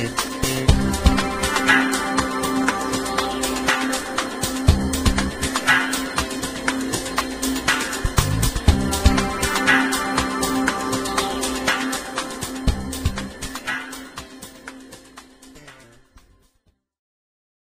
you.